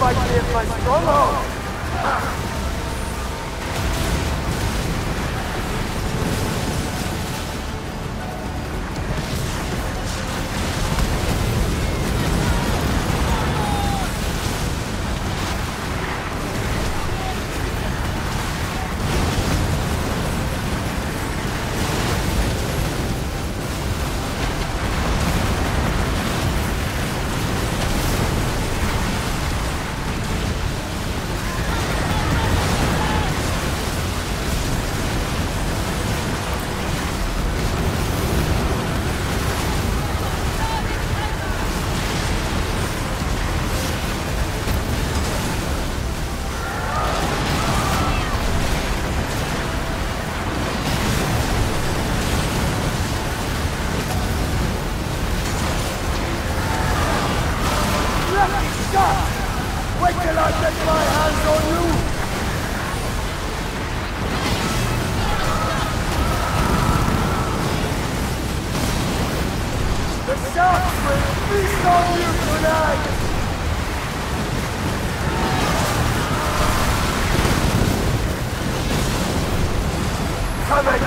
fight there by Stronghold! On! Come it!